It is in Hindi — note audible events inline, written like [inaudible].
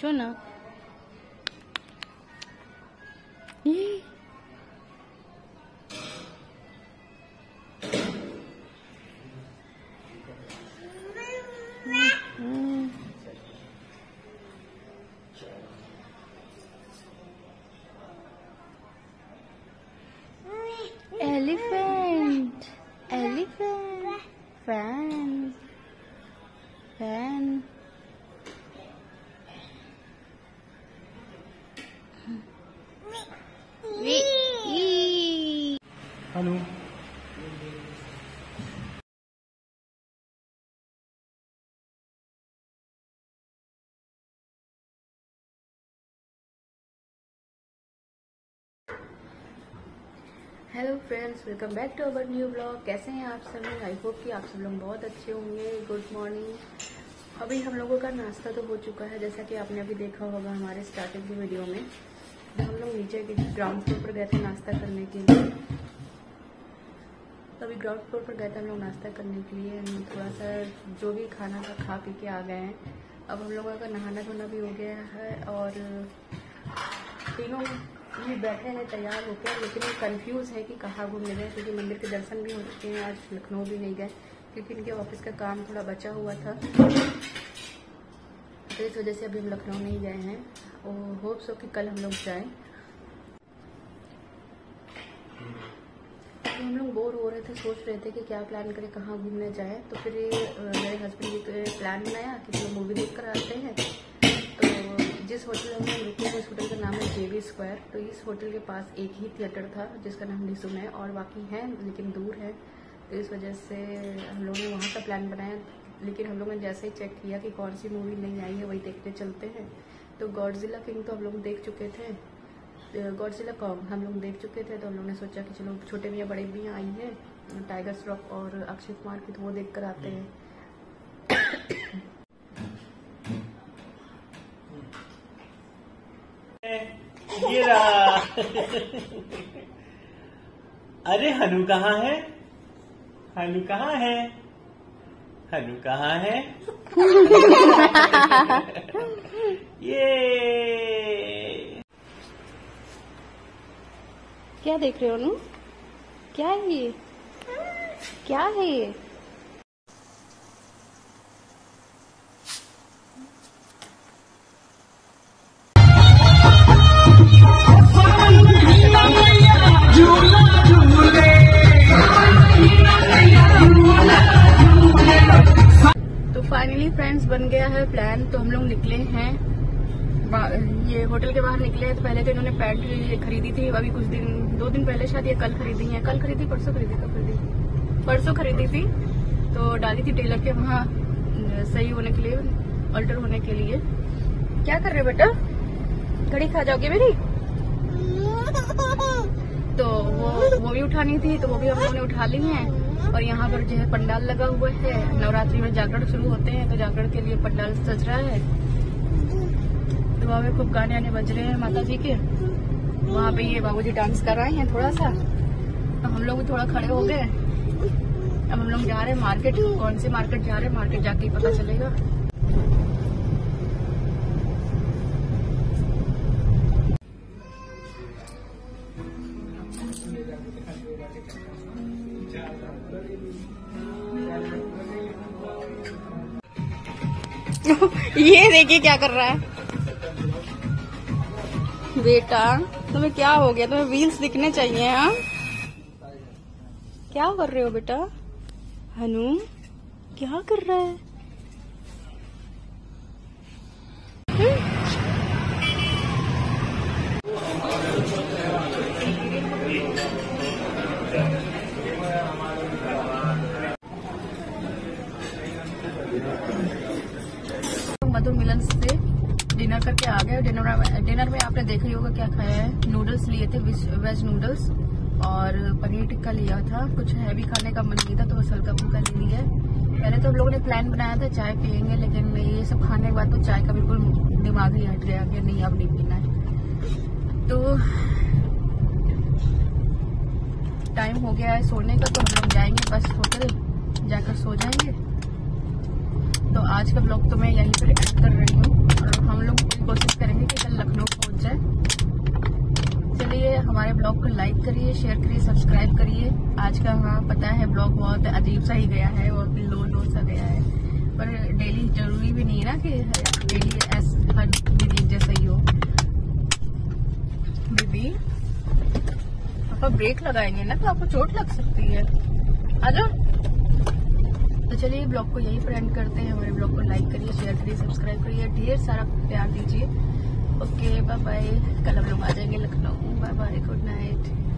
শোনা Elephant, elephant, fan. Hello friends welcome back to our new blog कैसे हैं आप सब लोग आई होप कि आप सब लोग बहुत अच्छे होंगे। गुड मॉर्निंग अभी हम लोगों का नाश्ता तो हो चुका है, जैसा कि आपने अभी देखा होगा हमारे स्टार्टिंग की वीडियो में। तो हम लोग नीचे के ग्राउंड फ्लोर पर गए थे नाश्ता करने के लिए। तो अभी ग्राउंड फ्लोर पर गए थे हम लोग नाश्ता करने के लिए, हम थोड़ा सा जो भी खाना था खा पी के आ गए हैं। अब हम लोगों का नहाना धोना भी हो गया है और तीनों भी बैठे हैं, तैयार होकर लेकिन वो कंफ्यूज है कि कहाँ घूमने गए क्योंकि मंदिर के दर्शन भी हो चुके हैं, आज लखनऊ भी नहीं गए, क्योंकि इनके ऑफ़िस का काम थोड़ा बचा हुआ था। तो इस वजह से अभी हम लखनऊ नहीं गए हैं। और होप सो कि कल हम लोग जाएँ। तो हम लोग बोर हो रहे थे, सोच रहे थे कि क्या प्लान करें, कहाँ घूमने जाएँ। तो फिर मेरे हस्बैंड ने प्लान बनाया कि चलो मूवी देख कर आते हैं। तो जिस होटल में हम रुके उस होटल का नाम है जेवी स्क्वायर तो इस होटल के पास एक ही थिएटर था, जिसका नाम निसुन है और बाकी हैं, लेकिन दूर है। तो इस वजह से हम लोगों ने वहाँ का प्लान बनाया। लेकिन हम लोगों ने जैसे ही चेक किया कि कौन सी मूवी नहीं आई है, वही देखने चलते हैं। तो गॉडजिला किंग तो हम लोग देख चुके थे। गॉडजिला कॉन्ग हम लोग देख चुके थे तो हम लोग ने सोचा कि चलो छोटे मियाँ बड़े मियाँ आई हैं टाइगर श्रॉफ और अक्षय कुमार की तो वो देख कर आते हैं। ये रहा। अरे हनु कहाँ है? हनु कहाँ है? हनु कहाँ है? [laughs] ये। क्या देख रहे हो अनु? क्या है ये? क्या है ये? तो फाइनली फ्रेंड्स बन गया है प्लान तो हम लोग निकले हैं। ये होटल के बाहर निकले तो पहले तो इन्होंने पैंट खरीदी थी, अभी कुछ दिन, दो दिन पहले शायद ये कल खरीदी है। कल खरीदी, परसों खरीदी कब खरीदी। परसों खरीदी थी तो डाली थी टेलर के वहाँ, सही होने के लिए, अल्टर होने के लिए। क्या कर रहे हो बेटा? घड़ी खा जाओगे मेरी? तो वो वो भी उठानी थी तो वो भी हम लोगों ने उठा ली है, और यहाँ पर जो है पंडाल लगा हुआ है। नवरात्रि में जागरण शुरू होते हैं तो जागरण के लिए पंडाल सज रहा है। वहाँ पे खूब गाने आने बज रहे हैं माता जी के। वहाँ पे ये बाबूजी डांस कर रहे हैं थोड़ा सा तो हम लोग भी थोड़ा खड़े हो गए। अब हम लोग जा रहे हैं मार्केट कौन सी मार्केट जा रहे हैं मार्केट जाके ही पता चलेगा। [laughs] ये देखिए क्या कर रहा है। बेटा, तुम्हें क्या हो गया? तुम्हें व्हील्स दिखने चाहिए हाँ? क्या कर रहे हो बेटा? हनु, क्या कर रहा है? मधुर मिलन से डिनर करके आ गए। डिनर डिनर में आपने देखा ही होगा क्या खाया है। नूडल्स लिए थे वेज नूडल्स। और पनीर टिक्का लिया था। कुछ हैवी खाने का मन नहीं था तो बस हल्का फुल्का ले लिया पहले तो हम लोगों ने प्लान बनाया था चाय पियेंगे, लेकिन ये सब खाने के बाद तो चाय का बिल्कुल दिमाग ही हट गया कि नहीं, अब नहीं पीना है। तो टाइम हो गया है सोने का तो हम लोग जाएँगे बस होटल, जाकर सो जाएँगे। आज का ब्लॉग तो मैं यहीं पर एड कर रही हूँ। और हम लोग कोशिश करेंगे कि कल लखनऊ पहुँच जाए। चलिए, हमारे ब्लॉग को लाइक करिए शेयर करिए सब्सक्राइब करिए। आज का हाँ पता है ब्लॉग बहुत अजीब सा ही गया है और लो लो सा गया है। पर डेली ज़रूरी भी नहीं ना कि डेली हर दिन जैसा ही हो। दीदी पापा ब्रेक लगाएँगे ना तो आपको चोट लग सकती है। आ जाओ। तो चलिए ब्लॉग को यही पर एंड करते हैं। हमारे ब्लॉग को लाइक करिए शेयर करिए सब्सक्राइब करिए, ढेर सारा प्यार दीजिए। ओके बाय बाय कल हम लोग आ जाएँगे Lucknow. Bye bye good night